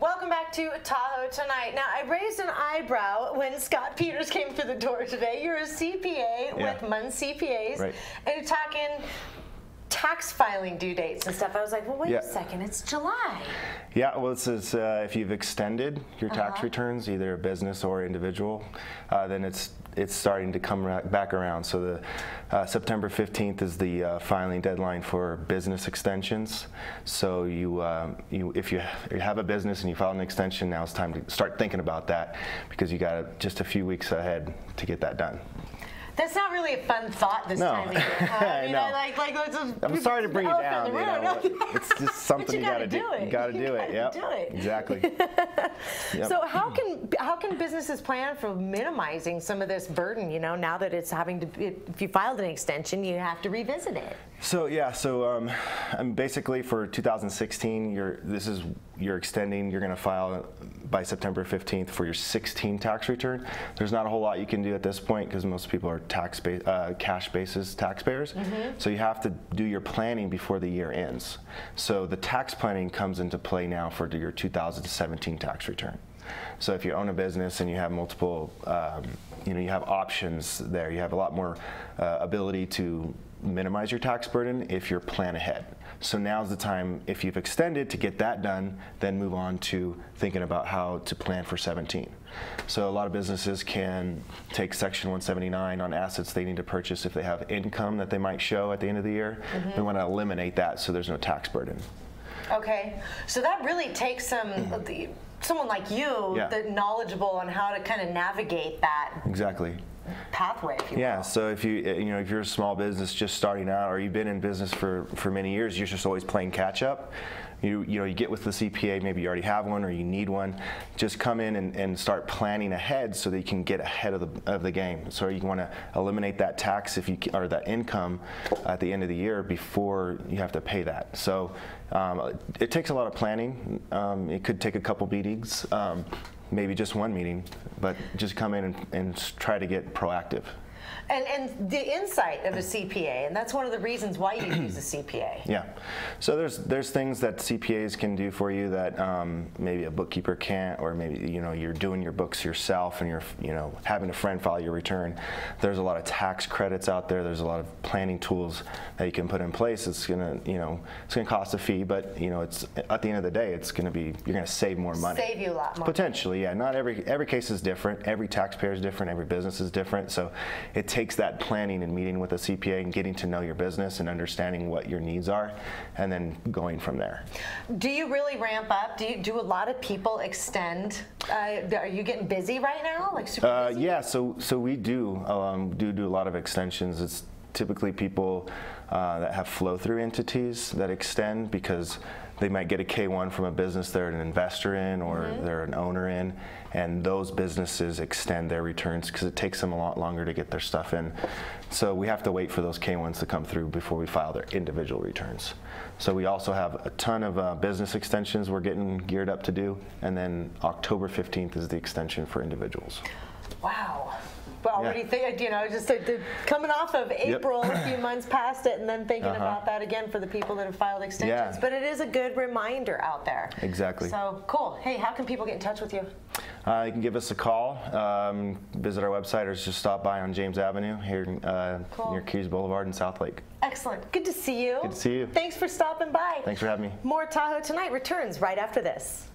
Welcome back to Tahoe Tonight. Now, I raised an eyebrow when Scott Peters came through the door today. You're a CPA Yeah. with Munn CPAs, Right. and you're talking tax filing due dates and stuff. I was like, well, wait Yeah. a second, it's July. Yeah, well, it says uh, if you've extended your tax Uh-huh. returns, either a business or individual, uh, then it's it's starting to come ra- back around. So the uh, September 15th is the uh, filing deadline for business extensions. So you um, you if you, you have a business and you file an extension, now it's time to start thinking about that because you got just a few weeks ahead to get that done. That's not really a fun thought this No. time of year. huh? I mean, know. I like, like, it's a- I'm sorry to bring you down. You know, it's just something you you, gotta, gotta do it. You gotta do it. Yep. do it. Exactly. Yep. So how can how can businesses plan for minimizing some of this burden? You know, now that it's having to, if you filed an extension, you have to revisit it. So yeah, so um, um, basically for 2016, you're this is you're extending. You're going to file by September 15th for your 16 tax return. There's not a whole lot you can do at this point because most people are tax ba- uh, cash basis taxpayers. So you have to do your planning before the year ends. So the tax planning comes into play now for your 2017 tax return. So if you own a business and you have multiple, um, you know, you have options there. You have a lot more uh, ability to minimize your tax burden if you're plan ahead. So now's the time, if you've extended, to get that done, then move on to thinking about how to plan for 17. So a lot of businesses can take Section 179 on assets they need to purchase if they have income that they might show at the end of the year. They want to eliminate that so there's no tax burden. Okay, so that really takes some the someone like you, Mm-hmm. Yeah. that knowledgeable on how to kind of navigate that Exactly. Pathway. If you Yeah, will. so if you uh, you know if you're a small business just starting out, or you've been in business for for many years, you're just always playing catch up. You you know you get with the CPA, maybe you already have one or you need one. Just come in and, and start planning ahead so that you can get ahead of the of the game. So you want to eliminate that tax if you or that income at the end of the year before you have to pay that. So um, it takes a lot of planning. Um, it could take a couple meetings. Um, Maybe just one meeting, but just come in and, and try to get proactive. And and the insight of a CPA, and that's one of the reasons why you use a CPA. Yeah. So there's there's things that CPAs can do for you that um, maybe a bookkeeper can't, or maybe you know you're doing your books yourself and you're you know having a friend file your return. There's a lot of tax credits out there. There's a lot of planning tools that you can put in place. It's gonna you know it's gonna cost a fee, but you know it's at the end of the day it's gonna be you're gonna save more money. Save you a lot more. Potentially, yeah. Not every every case is different. Every taxpayer is different. Every business is different. So it takes that planning and meeting with a CPA and getting to know your business and understanding what your needs are, and then going from there. Do you really ramp up? Do you do a lot of people extend? Uh, are you getting busy right now? Like super Uh, yeah, so so we do um, do do a lot of extensions. It's typically people uh, that have flow through entities that extend because they might get a K1 from a business they're an investor in or they're an owner in, and those businesses extend their returns because it takes them a lot longer to get their stuff in. So we have to wait for those K1s to come through before we file their individual returns. So we also have a ton of uh, business extensions we're getting geared up to do, and then October 15th is the extension for individuals. Already Yeah. think, you know, just uh, the- coming off of April, a few months past it, and then thinking Uh-huh. about that again for the people that have filed extensions. Yeah. But it is a good reminder out there. Exactly. So cool. Hey, how can people get in touch with you? Uh, you can give us a call, um, visit our website, or just stop by on James Avenue here uh, Cool. near Keys Boulevard in South Lake. Excellent. Good to see you. Good to see you. Thanks for stopping by. Thanks for having me. More Tahoe Tonight returns right after this.